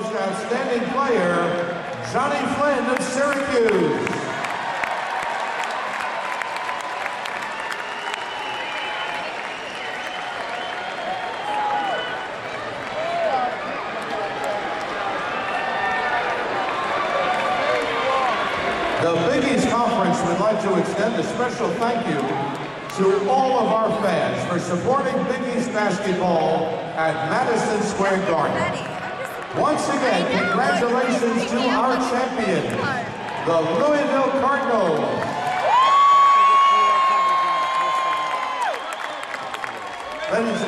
most outstanding player, Jonny Flynn of Syracuse. The Big East Conference would like to extend a special thank you to all of our fans for supporting Big East basketball at Madison Square Garden. Once again, congratulations to our champion, the Louisville Cardinals. Ladies